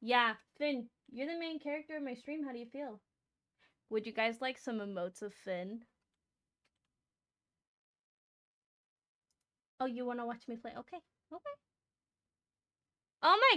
Yeah, Finn, you're the main character of my stream. How do you feel? Would you guys like some emotes of Finn? Oh, you want to watch me play? Okay, okay. Oh my